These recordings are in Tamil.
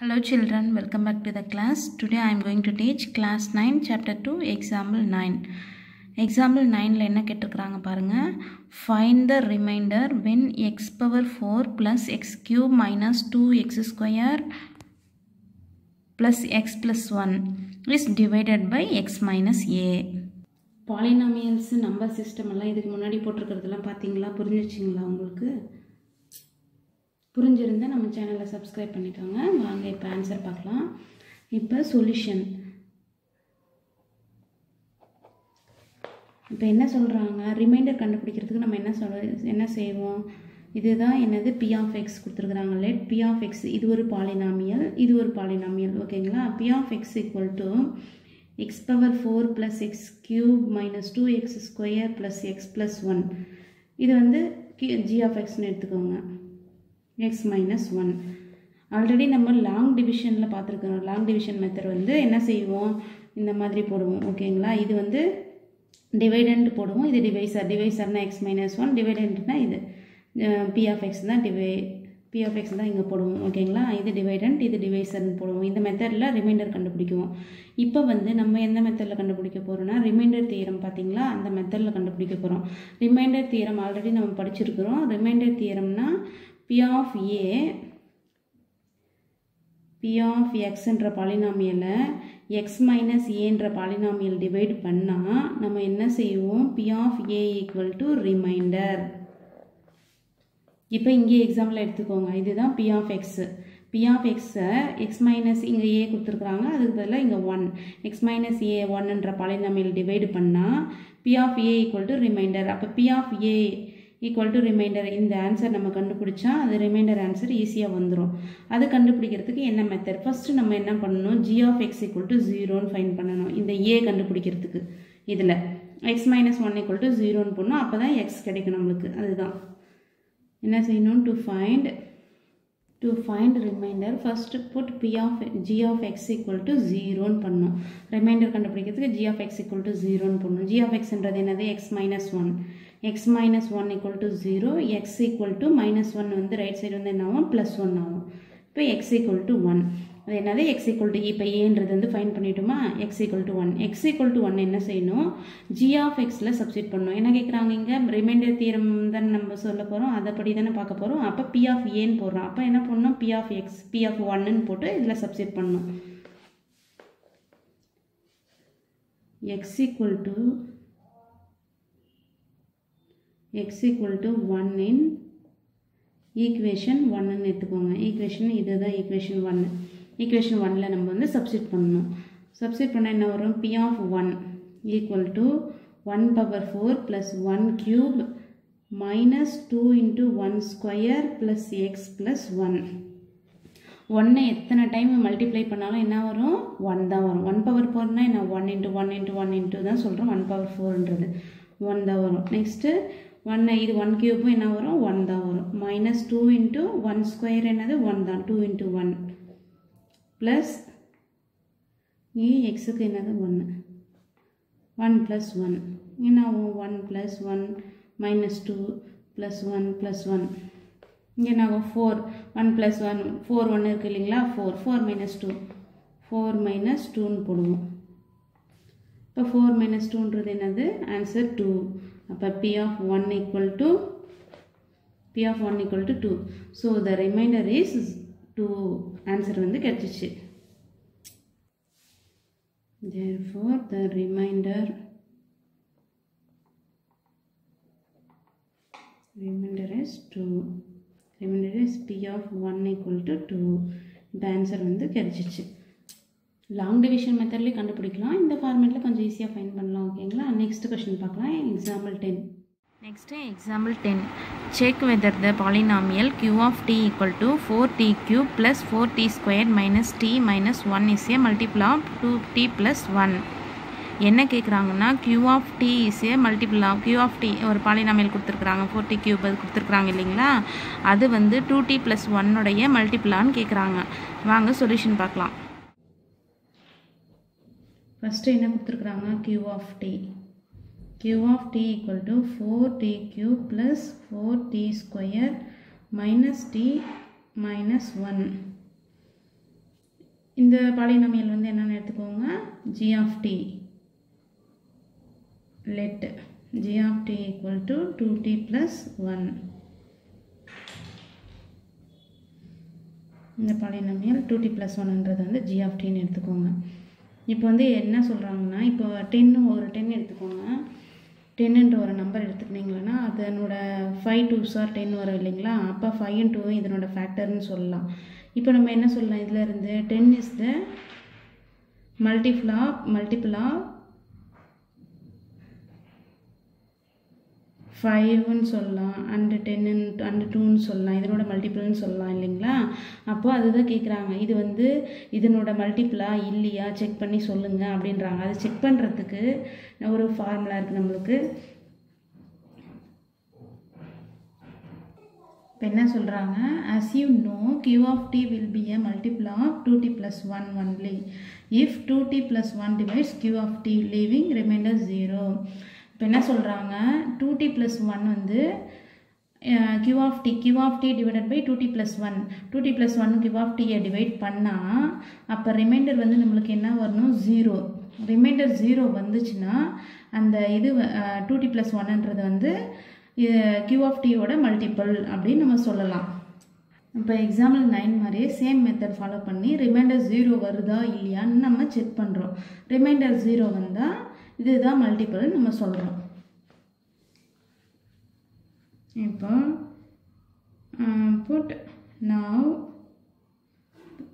Hello children, welcome back to the class. Today I am going to teach class 9 chapter 2 example 9. Example 9ல என்ன கேட்டிருக்கிறாங்க பாருங்க Find the remainder when x power 4 plus x cube minus 2x square plus x plus 1 is divided by x minus a. Polynomials number system எல்லாம் இதுக்கு முன்னாடி போட்டிருக்கிறதெல்லாம் பார்த்தீங்களா புரிஞ்சிச்சிங்களா உங்களுக்கு புரிஞ்சிருந்தால் நம்ம சேனலை சப்ஸ்கிரைப் பண்ணிக்கோங்க. வாங்க இப்போ ஆன்சர் பார்க்கலாம். இப்போ சொல்யூஷன் இப்போ என்ன சொல்கிறாங்க ரிமைண்டர் கண்டுபிடிக்கிறதுக்கு நம்ம என்ன சொல் என்ன செய்வோம்? இதுதான் என்னது? பி ஆஃப் எக்ஸ் கொடுத்துருக்குறாங்க லெட் பி ஆஃப் எக்ஸ் இது ஒரு பாலினாமியல் இது ஒரு பாலினாமியல் ஓகேங்களா P of X equal to X power four plus X cube minus two X square plus X plus one இது வந்து ஜி ஆஃப் எக்ஸ்னு எடுத்துக்கோங்க. எக்ஸ் மைனஸ் ஒன் ஆல்ரெடி நம்ம லாங் டிவிஷனில் பார்த்துருக்கோம் லாங் டிவிஷன் மெத்தட் வந்து என்ன செய்வோம்? இந்த மாதிரி போடுவோம். ஓகேங்களா இது வந்து டிவைடண்ட் போடுவோம். இது டிவைசர் டிவைசர்னா எக்ஸ் மைனஸ் ஒன் டிவைடண்ட்னா இது பி ஆஃப் எக்ஸ் தான் டிவை பி ஆஃப் எக்ஸ் தான் இங்கே போடுவோம். ஓகேங்களா இது டிவைடண்ட் இது டிவைசர்னு போடுவோம். இந்த மெத்தடில் ரிமைண்டர் கண்டுபிடிக்குவோம். இப்போ வந்து நம்ம எந்த மெத்தடில் கண்டுபிடிக்க போகிறோம்னா ரிமைண்டர் தியரம் பார்த்தீங்களா? அந்த மெத்தடில் கண்டுபிடிக்க போகிறோம் ரிமைண்டர் தியரம் ஆல்ரெடி நம்ம படிச்சிருக்கிறோம். Remainder தியரம்னா P of A P of எக்ஸ்ன்ற பாலினாமியலை எக்ஸ் மைனஸ் ஏன்ற பாலினாமியல் டிவைட் பண்ணால் நம்ம என்ன செய்வோம்? P of A equal to remainder இப்போ இங்கே எக்ஸாம்பிள் எடுத்துக்கோங்க. இதுதான் P of x P of எக்ஸை எக்ஸ் மைனஸ் இங்கே ஏ கொடுத்துருக்குறாங்க. அதுக்கு பதிலாக இங்கே ஒன் எக்ஸ் மைனஸ் ஏ ஒன்ன்ற பாலினாமியல் டிவைடு பண்ணால் P of A equal to remainder அப்போ P of A equal to remainder இந்த ஆன்சர் நம்ம கண்டுபிடிச்சா அது ரிமைண்டர் ஆன்சர் ஈஸியாக வந்துடும் அது கண்டுபிடிக்கிறதுக்கு என்ன மெத்தட் ஃபஸ்ட்டு நம்ம என்ன பண்ணணும்? G of X equal to ஜீரோன்னு ஃபைன் பண்ணணும். இந்த ஏ கண்டுபிடிக்கிறதுக்கு. இதில். X minus one equal to ஜீரோன்னு போடணும். அப்போ தான் எக்ஸ் கிடைக்கும் நம்மளுக்கு. அதுதான். என்ன செய்யணும்? To find to find remainder first put P of G of X equal to ஜீரோன்னு பண்ணணும். ரிமைண்டர் கண்டுபிடிக்கிறதுக்கு G of X equal to ஜீரோன்னு பண்ணணும் ஜி ஆஃப் எக்ஸ்ன்றது என்னது? X minus one X minus one equal to zero X equal to minus one வந்து ரைட் சைடு வந்து என்ன ஆகும்? ப்ளஸ் ஒன் ஆகும். இப்போ எக்ஸ் ஈக்குவல் டு ஒன் அது என்னது? X equal to e. இப்போ ஏன்றது வந்து find பண்ணிட்டோமா? X equal to one X equal to one என்ன செய்யணும்? ஜி ஆஃப் எக்ஸில் சப்ஸ்டிட் பண்ணணும். என்ன கேட்குறாங்க இங்கே? ரிமைண்டர் தீரம் தான் நம்ம சொல்ல போகிறோம் அதைப்படி தானே பார்க்க போகிறோம் அப்போ பி ஆஃப் ஏன்னு போடுறோம். அப்போ என்ன பண்ணணும் P of X P of ஒன்னுன்னு போட்டு இதில் சப்ஸ்டிட் பண்ணணும். X equal to X equal to one in equation ஒன்னுன்னு எடுத்துக்கோங்க. ஈக்குவேஷன் இதுதான் ஈக்குவேஷன் ஒன்று ஈக்குவேஷன் ஒனில் நம்ம வந்து சப்ஸ்டிட் பண்ணணும். சப்ஸ்டிட் பண்ணால் என்ன வரும்? P of one equal to one power four plus one cube minus two into one square plus X plus one ஒன்று எத்தனை டைம் மல்டிப்ளை பண்ணாலும் என்ன வரும்? ஒன் தான் வரும். ஒன் பவர் ஃபோர்னால் என்ன? One into one into one into தான் சொல்கிறோம் ஒன் பவர் ஃபோர்ன்றது ஒன் தான் வரும். நெக்ஸ்ட்டு ஒன் இது ஒன் கியூப்பும் என்ன வரும்? ஒன் தான் வரும். Minus two into one square என்னது? ஒன் தான். டூ இன்ட்டு ஒன் ப்ளஸ் இ எக்ஸுக்கு என்னது? ஒன்று ஒன் ப்ளஸ் ஒன் என்ன ஆகும்? One plus one minus two plus one plus one இங்கே என்ன ஆகும்? Four one plus one four ஒன்று இருக்குது இல்லைங்களா? Four four minus two four minus டூன்னு போடுவோம். இப்போ ஃபோர் மைனஸ் டூன்றது என்னது? ஆன்சர் டூ அப்போ P of one equal to P of one equal to two so the remainder is two answer வந்து கிடச்சிச்சு therefore the remainder remainder is 2 remainder is p of 1 equal to 2 இந்த ஆன்சர் வந்து கிடச்சிச்சு லாங் டிவிஷன் மெத்தட்லேயே கண்டுபிடிக்கலாம். இந்த ஃபார்மேட்டில் கொஞ்சம் ஈஸியாக ஃபைன் பண்ணலாம் ஓகேங்களா நெக்ஸ்ட் கொஷின் பார்க்கலாம். Example ten next example ten check whether the polynomial q of t equal to four t cube plus four t square minus t minus one is a multiple of two t plus one என்ன கேட்குறாங்கன்னா q of t is a multiple of q of t ஒரு பாலினாமியல் கொடுத்துருக்குறாங்க. ஃபோர் டி கியூப் அது கொடுத்துருக்குறாங்க இல்லைங்களா? அது வந்து டூ டி ப்ளஸ் ஒன்னுடைய மல்டிபிளான்னு கேட்குறாங்க வாங்க சொல்யூஷன் பார்க்கலாம். ஃபஸ்ட்டு என்ன கொடுத்துருக்குறாங்க? Q of T Q of T equal to four T cube plus four T square minus T minus one இந்த பாலினாமியல் வந்து என்னென்னு எடுத்துக்கோங்க. G of T let G of T equal to two T plus one இந்த பாலினாமியல் டூ டி ப்ளஸ் ஒன்ன்றது வந்து ஜி ஆஃப் டின்னு எடுத்துக்கோங்க. இப்போ வந்து என்ன சொல்கிறாங்கன்னா இப்போ டென்னு ஒரு டென் எடுத்துக்கோங்க. டென்னுன்ற ஒரு நம்பர் எடுத்துக்கினீங்களா அதனோட ஃபைவ் டூ சார் டென் வரும் இல்லைங்களா? அப்போ ஃபைவ் அண்ட் டூ இதனோட ஃபேக்டர்னு சொல்லலாம். இப்போ நம்ம என்ன சொல்லலாம்? இதில் இருந்து டென் இஸ் த மல்டிபிள் மல்டிபிளா ஆஃப் ஃபைவ்னு சொல்லலாம் அண்டு டென்னு அண்டு டூன்னு சொல்லலாம். இதனோட மல்டிப்புள்னு சொல்லலாம் இல்லைங்களா? அப்போது அதுதான் கேட்குறாங்க இது வந்து இதனோட மல்டிப்புளா இல்லையா? செக் பண்ணி சொல்லுங்கள் அப்படின்றாங்க. அதை செக் பண்ணுறதுக்கு ஒரு ஃபார்முலா இருக்குது நம்மளுக்கு. இப்போ என்ன சொல்கிறாங்க as you know Q of T will be a multiple of two T plus one only if two T plus one divides Q of T leaving remainder zero இப்போ என்ன சொல்கிறாங்க டூ டி ப்ளஸ் ஒன் வந்து Q of T Q of T divided by two T plus one two T plus one Q of டியை divide பண்ணால் அப்போ ரிமைண்டர் வந்து நம்மளுக்கு என்ன வரணும்? ஜீரோ ரிமைண்டர் ஜீரோ வந்துச்சுன்னா அந்த இது டூ டி ப்ளஸ் ஒன்ன்றது வந்து கியூ ஆஃப் டியோட மல்டிபிள் அப்படின்னு நம்ம சொல்லலாம். இப்போ எக்ஸாம்பிள் நைன் மாதிரியே சேம் மெத்தட் ஃபாலோ பண்ணி ரிமைண்டர் ஜீரோ வருதா இல்லையான்னு நம்ம செக் பண்ணுறோம் ரிமைண்டர் ஜீரோ வந்தால் இதுதான் மல்டிபிள் நம்ம சொல்கிறோம் இப்போ put now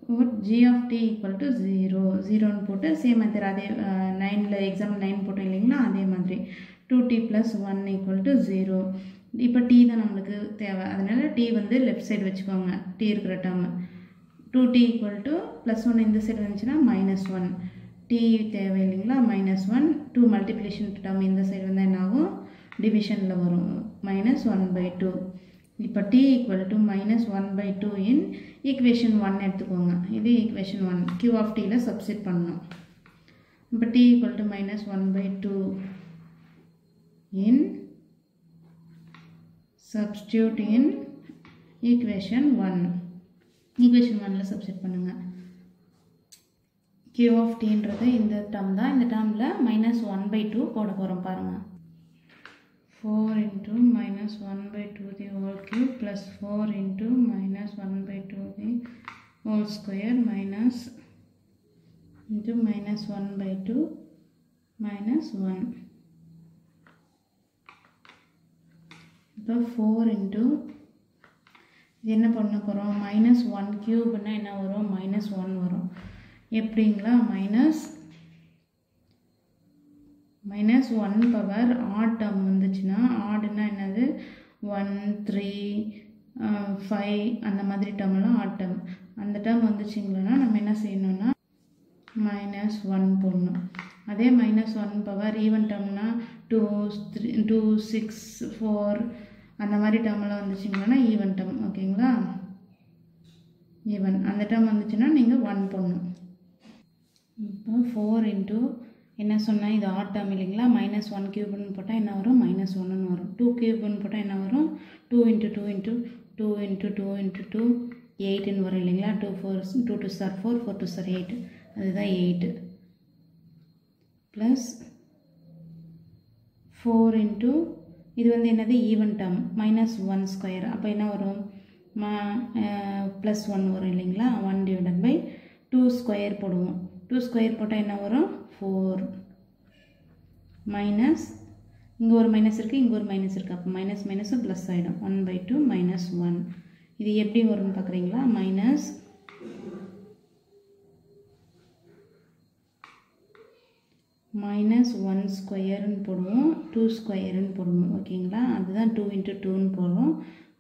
put G of T equal to zero ஜீரோன்னு போட்டு சேம் மெத்தட் அதே நைனில் எக்ஸாம்பிள் நைன் போட்டோம் இல்லைங்களா? அதே மாதிரி. Two T plus one equal to zero இப்போ டி தான் நம்மளுக்கு தேவை. அதனால் டி வந்து லெஃப்ட் சைடு வச்சுக்கோங்க. டி இருக்கிற term two T equal to plus one இந்த சைடு வந்துச்சுன்னா மைனஸ் ஒன் டி தேவை இல்லைங்களா? Minus one two multiplication term இந்த சைடு வந்தால் என்ன ஆகும்? டிவிஷனில் வரும். மைனஸ் ஒன் பை டூ இப்போ T equal to minus one by two in equation one எடுத்துக்கோங்க. இது ஈக்குவேஷன் ஒன் கியூ ஆஃப் டியில் சப்ஸ்டிட் பண்ணணும். இப்போ T equal to minus one by two in substitute in equation 1 equation 1ல substitute பண்ணுங்கள் q of tன்றது இந்த term தான் இந்த termல minus 1 by 2 போட போகிறோம் பாருங்க 4 into minus 1 by 2 the whole cube plus 4 into minus 1 by 2 the whole square minus into minus 1 by 2 minus 1 இப்போ ஃபோர் இன்ட்டு இது என்ன பண்ண போகிறோம் மைனஸ் ஒன் க்யூப்னா என்ன வரும் மைனஸ் ஒன் வரும் எப்படிங்களா? Minus minus one power odd term வந்துச்சுன்னா ஆடுனா என்னது? ஒன் த்ரீ ஃபைவ் அந்த மாதிரி டேர்ம்லாம் ஆட் டேர்ம் அந்த டேர்ம் வந்துச்சுங்களா நம்ம என்ன செய்யணும்னா மைனஸ் ஒன் போடணும். அதே minus one power even டேர்ம்னா two three two six four அந்த மாதிரி டேர்மெல்லாம் வந்துச்சிங்கன்னா ஈவன் டேர்ம் ஓகேங்களா ஈவன் அந்த டேர்ம் வந்துச்சுன்னா நீங்கள் ஒன் போடணும். இப்போ ஃபோர் இன்ட்டு என்ன சொன்னால் இது ஆட் டேர்ம் இல்லைங்களா? மைனஸ் ஒன் கியூப்னு போட்டால் என்ன வரும்? மைனஸ் ஒன்னு வரும். டூ கியூப்னு போட்டால் என்ன வரும்? Two into two into two into two into two எயிட்டுன்னு வரும் இல்லைங்களா? Two four two two are four four two are eight அதுதான் எயிட்டு ப்ளஸ் ஃபோர் இன்ட்டு இது வந்து என்னது? Even term minus one square அப்போ என்ன வரும்? மா ப்ளஸ் ஒன் வரும் இல்லைங்களா? One divided by two square போடுவோம். டூ ஸ்கொயர் போட்டால் என்ன வரும்? ஃபோர் மைனஸ் இங்கே ஒரு மைனஸ் இருக்குது இங்கே ஒரு மைனஸ் இருக்குது அப்போ மைனஸ் மைனஸும் ப்ளஸ் ஆகிடும் one by two minus one இது எப்படி வரும்னு பார்க்குறீங்களா மைனஸ் மைனஸ் ஒன் ஸ்கொயர்னு போடுவோம். டூ ஸ்கொயருன்னு போடுவோம். ஓகேங்களா அதுதான் டூ இன்ட்டு டூன்னு போடுறோம்.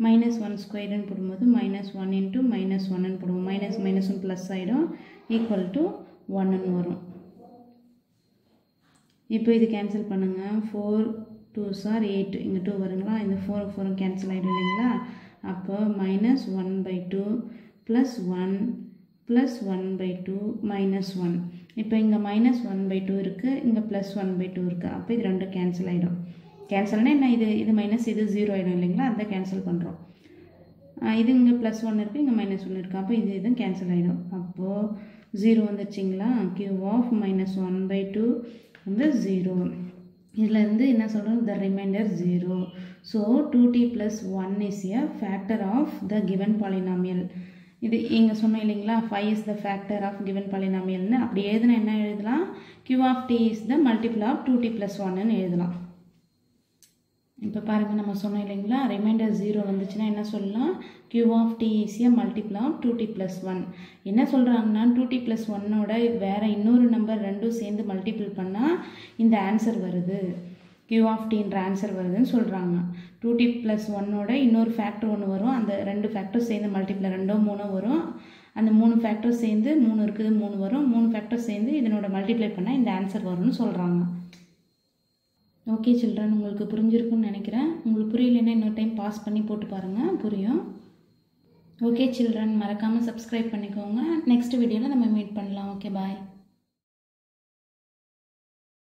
மைனஸ் ஒன் ஸ்கொயருன்னு போடும்போது மைனஸ் ஒன் இன்ட்டு மைனஸ் ஒன்னு போடுவோம். மைனஸ் மைனஸும் ப்ளஸ் ஆகிடும் ஈக்குவல் டு ஒன்னு வரும். இப்போ இது கேன்சல் பண்ணுங்கள் ஃபோர் டூ சார் எயிட் இங்கே டூ வருங்களா? இந்த ஃபோர் ஃபோரும் கேன்சல் ஆகிடும் இல்லைங்களா? அப்போ minus one by two plus one plus one by two minus one இப்போ இங்கே மைனஸ் ஒன் பை டூ இருக்குது இங்கே ப்ளஸ் ஒன் பை டூ இருக்குது அப்போ இது ரெண்டும் கேன்சல் ஆகிடும் கேன்சல்னால் என்ன? இது இது மைனஸ் இது ஜீரோ ஆகிடும் இல்லைங்களா? அதை கேன்சல் பண்ணுறோம் இது இங்கே ப்ளஸ் ஒன் இருக்குது இங்கே மைனஸ் ஒன் இருக்குது அப்போ இது இதுவும் கேன்சல் ஆகிடும் அப்போது zero வந்துச்சுங்களா Q of minus one by two வந்து ஜீரோ இதில் இருந்து என்ன சொல்கிறோம் the remainder zero so two T plus one is a factor of the given polynomial இது இங்கே சொன்னோம் இல்லைங்களா? Five is the factor of given பாலினாமியல்னு அப்படி எழுதுனா என்ன எழுதலாம்? Q of T is the multiple of two T plus ஒன்னு எழுதலாம். இப்போ பாருங்கள் நம்ம சொன்னோம் இல்லைங்களா? ரிமைண்டர் ஜீரோ வந்துச்சுன்னா என்ன சொல்லலாம்? கியூ ஆஃப் டி ஈஸியாக a of two T plus one என்ன சொல்கிறாங்கன்னா டூ டி ப்ளஸ் ஒன்னோட வேறு இன்னொரு நம்பர் ரெண்டும் சேர்ந்து மல்டிபிள் பண்ணால் இந்த ஆன்சர் வருது. கியூ ஆஃப் டின்ற ஆன்சர் வருதுன்னு சொல்கிறாங்க டூ டி ப்ளஸ் ஒன்னோட இன்னொரு ஃபேக்டர் ஒன்று வரும். அந்த ரெண்டு ஃபேக்டர் சேர்ந்து மல்டிப்ளை ரெண்டோ மூணோ வரும். அந்த மூணு ஃபேக்டர் சேர்ந்து மூணு இருக்குது மூணு வரும். மூணு ஃபேக்டர் சேர்ந்து இதனோட மல்டிப்ளை பண்ணால் இந்த ஆன்சர் வரும்னு சொல்கிறாங்க ஓகே சில்ட்ரன் உங்களுக்கு புரிஞ்சிருக்குன்னு நினைக்கிறேன். உங்களுக்கு புரியலைன்னா இன்னொரு டைம் பாஸ் பண்ணி போட்டு பாருங்கள் புரியும்? ஓகே சில்ட்ரன் மறக்காமல் சப்ஸ்கிரைப் பண்ணிக்கோங்க. நெக்ஸ்ட் வீடியோவில் நம்ம மீட் பண்ணலாம். Okay bye